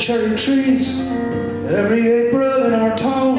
cherry trees. Every April in our town,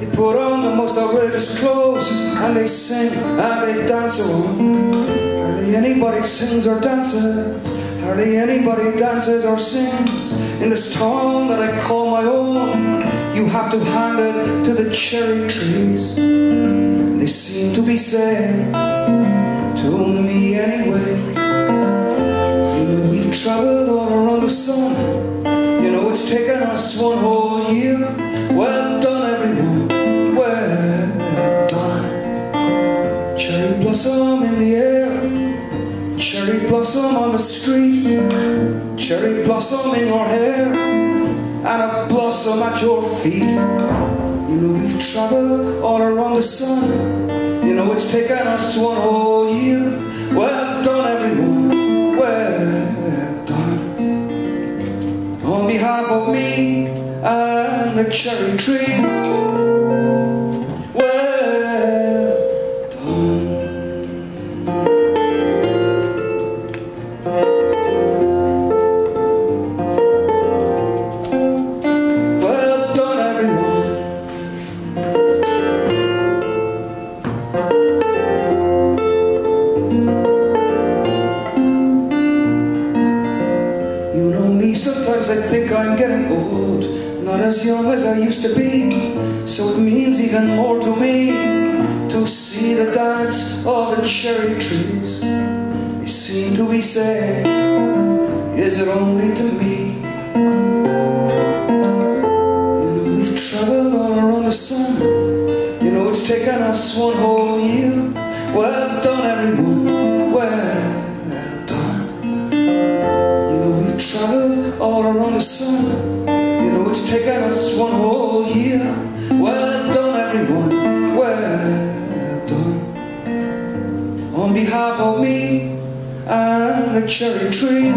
they put on the most outrageous clothes and they sing and they dance around. Hardly anybody sings or dances, hardly anybody dances or sings in this town that I call my own. You have to hand it to the cherry trees. They seem to be saying to me anyway. Traveled all around the sun. You know, it's taken us one whole year. Well done, everyone. Well done. Cherry blossom in the air. Cherry blossom on the street. Cherry blossom in your hair. And a blossom at your feet. You know, we've traveled all around the sun. You know, it's taken us one whole year. On behalf of me and the cherry tree. Getting old Not as young as I used to be. So it means even more to me To see the dance of the cherry trees. They seem to be saying Is it only to me? You know we've traveled all around the sun. You know it's taken us one whole year. Well done everyone, all around the sun. You know it's taken us one whole year. Well done everyone, well done. On behalf of me and the cherry trees